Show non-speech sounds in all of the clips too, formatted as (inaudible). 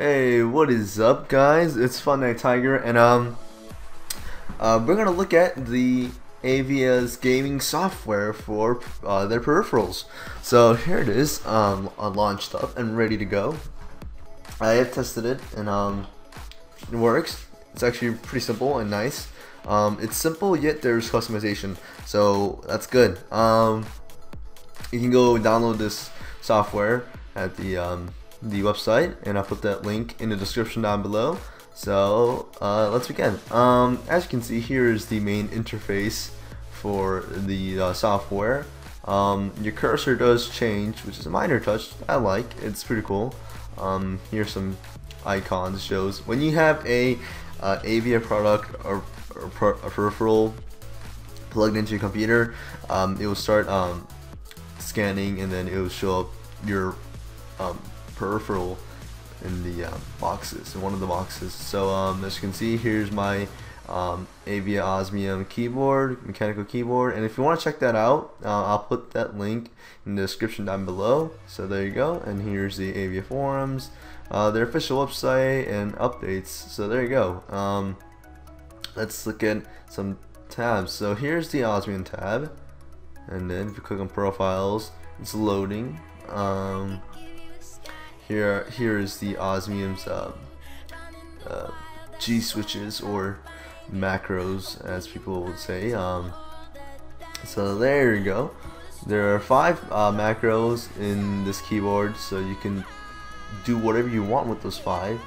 Hey, what is up, guys? It's Funatic Tiger, and um, uh, we're gonna look at the Aivia's gaming software for uh, their peripherals. So here it is, um, launched up and ready to go. I have tested it, and um, it works. It's actually pretty simple and nice. Um, it's simple yet there's customization, so that's good. Um, you can go download this software at the um, the website, and I'll put that link in the description down below. So uh, let's begin. Um, as you can see, here is the main interface for the uh, software. Um, your cursor does change, which is a minor touch. I like. It's pretty cool. Um, here's some icons. Shows when you have a uh, Aivia product or, or per a peripheral plugged into your computer, um, it will start um, scanning, and then it will show up your um, peripheral in the uh, boxes, in one of the boxes. So um, as you can see, here's my um, Aivia Osmium keyboard, mechanical keyboard, and if you want to check that out, uh, I'll put that link in the description down below. So there you go, and here's the Aivia forums, uh, their official website, and updates. So there you go. Um, let's look at some tabs. So here's the Osmium tab, and then if you click on profiles, it's loading. Um, here, here is the Osmium's uh, uh, G switches or macros, as people would say. Um, so there you go. There are five uh, macros in this keyboard, so you can do whatever you want with those five.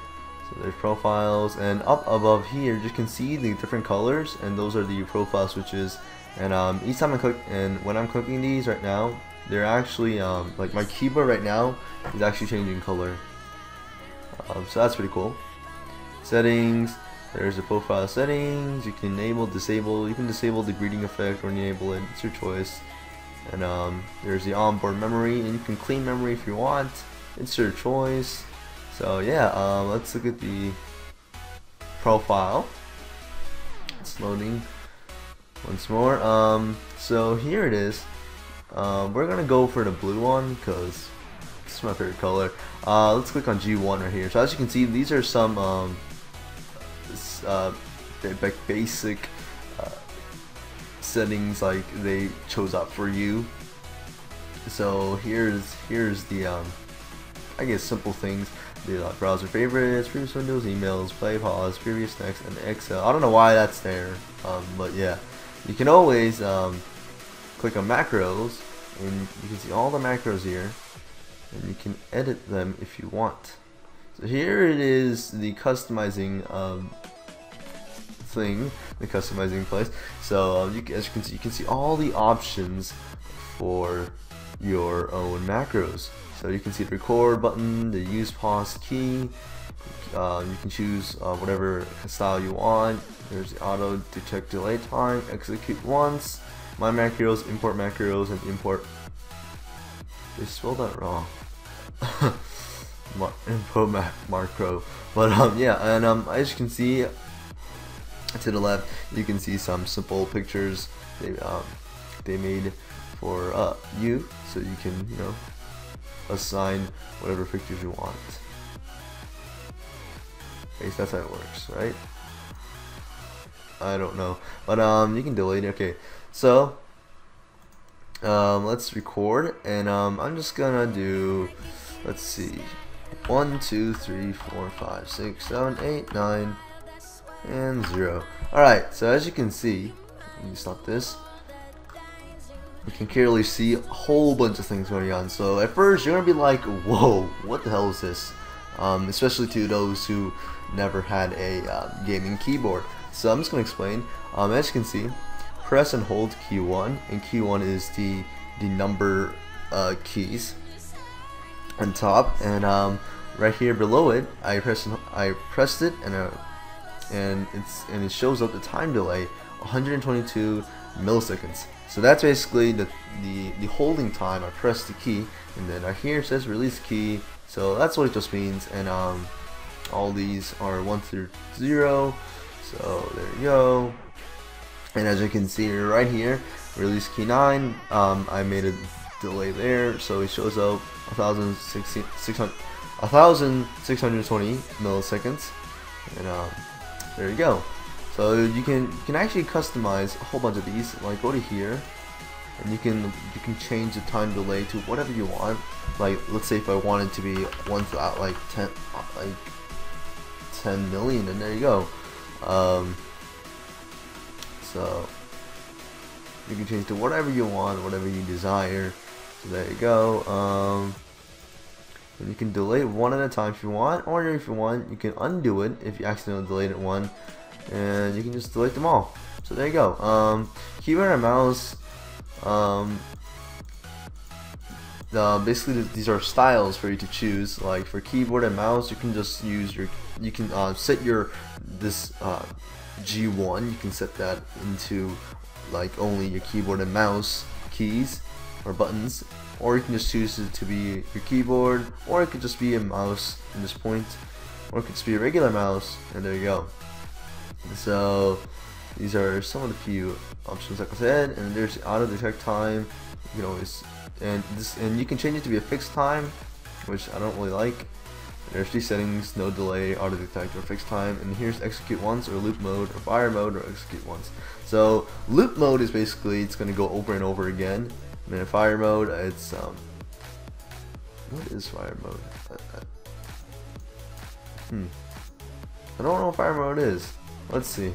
So there's profiles, and up above here, you can see the different colors, and those are the profile switches. And um, each time I click, and when I'm clicking these right now, they're actually um, like my keyboard right now is actually changing color. Um, so that's pretty cool. Settings there's the profile settings. You can enable disable you can disable the greeting effect or enable it. It's your choice. And um, there's the onboard memory and you can clean memory if you want. It's your choice. So yeah um, let's look at the profile. It's loading once more. Um, so here it is um, we're gonna go for the blue one because it's my favorite color. Uh, let's click on G1 right here. So as you can see, these are some um, uh, basic uh, settings like they chose out for you. So here's here's the um, I guess simple things. The uh, browser favorites, previous windows, emails, play, pause, previous, next, and Excel. I don't know why that's there, um, but yeah, you can always um, click on macros and you can see all the macros here and you can edit them if you want. So here it is the customizing um, thing the customizing place. So um, you, as you can see you can see all the options for your own macros. So you can see the record button the use pause key uh, you can choose uh, whatever style you want. There's the auto detect delay time execute once my macros, import macros, and import. They spelled that wrong. (laughs) Mar import mac macro. But um, yeah, and um, as you can see to the left, you can see some simple pictures they um they made for uh you, so you can you know assign whatever pictures you want. At least that's how it works, right? I don't know, but um, you can delete it. Okay, so, um, let's record, and um, I'm just gonna do, let's see, 1, 2, 3, 4, 5, 6, 7, 8, 9, and 0. Alright, so as you can see, let me stop this, you can clearly see a whole bunch of things going on. So at first you're gonna be like, whoa, what the hell is this? Um, especially to those who never had a uh, gaming keyboard. So I'm just gonna explain. Um, as you can see, press and hold key 1 and key 1 is the the number uh, keys on top. And um, right here below it I press I pressed it and uh, and it's and it shows up the time delay 122 milliseconds. So that's basically the the, the holding time. I press the key and then right here it says release key. So that's what it just means. And um, all these are 1 through 0 so there you go. And as you can see right here release key 9 um, I made a delay there so it shows up 1600 1620 milliseconds. And um, there you go. So you can you can actually customize a whole bunch of these. Like go to here and you can you can change the time delay to whatever you want. Like let's say if I wanted to be one at like 10 like 10 million and there you go um, so you can change to whatever you want whatever you desire. So there you go. Um, and you can delete one at a time if you want or if you want you can undo it if you accidentally deleted one and you can just delete them all. So there you go. Um, keyboard and mouse um, uh, basically these are styles for you to choose. Like for keyboard and mouse you can just use your you can uh, set your this uh, G1 you can set that into like only your keyboard and mouse keys or buttons. Or you can just choose it to be your keyboard or it could just be a mouse in this point or it could just be a regular mouse and there you go. So these are some of the few options like I said and there's auto detect time you can always and this and you can change it to be a fixed time which I don't really like. There's three settings no delay auto detect or fixed time and here's execute once or loop mode or fire mode or execute once. So loop mode is basically it's gonna go over and over again. And in fire mode it's um what is fire mode? I, I, hmm. I don't know what fire mode is. Let's see.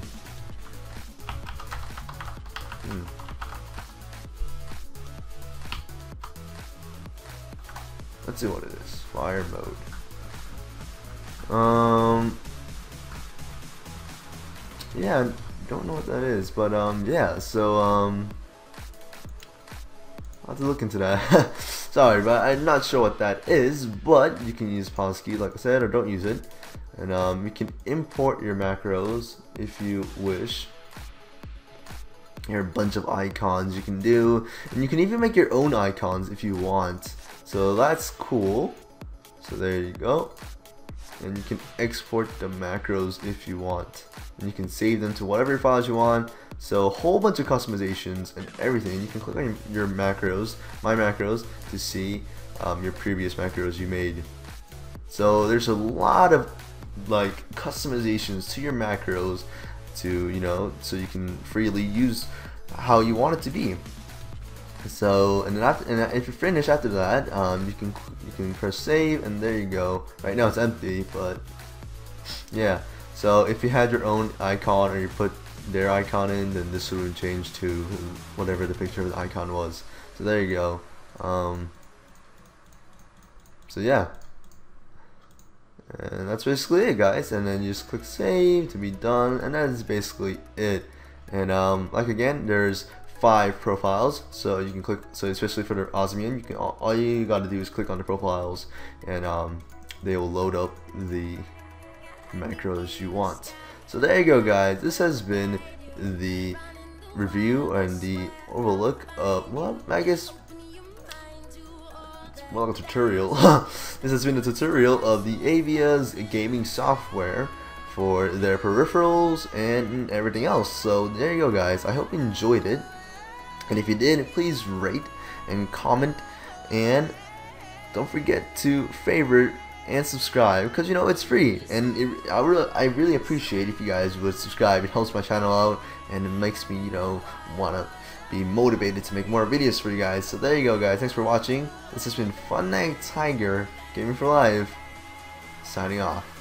Hmm. Let's see what it is. Fire mode. Um. Yeah, don't know what that is, but um, yeah. So um, I'll have to look into that. (laughs) Sorry, but I'm not sure what that is. But you can use pause key, like I said, or don't use it. And um, you can import your macros if you wish. Here are a bunch of icons you can do, and you can even make your own icons if you want. So that's cool. So there you go. And you can export the macros if you want. And you can save them to whatever files you want. So a whole bunch of customizations and everything. You can click on your macros, my macros, to see um, your previous macros you made. So there's a lot of like customizations to your macros to you know so you can freely use how you want it to be so and then after, and if you finish after that um, you can you can press save and there you go. Right now it's empty but yeah. So if you had your own icon or you put their icon in then this would change to whatever the picture of the icon was. So there you go. Um, so yeah. And that's basically it guys. And then you just click save to be done and that is basically it. And um, like again there's five profiles so you can click so especially for the Osmium you can all, you got to do is click on the profiles and um, they will load up the macros you want so there you go guys this has been the review and the overlook of well I guess more like a tutorial. (laughs) this has been a tutorial of the Aivia's gaming software for their peripherals and everything else. So there you go guys, I hope you enjoyed it. And if you did, please rate and comment and don't forget to favorite and subscribe because you know it's free and it, I really I really appreciate if you guys would subscribe it helps my channel out and it makes me you know wanna be motivated to make more videos for you guys. So there you go guys. Thanks for watching. This has been Funatic Tiger Gaming for Life. Signing off.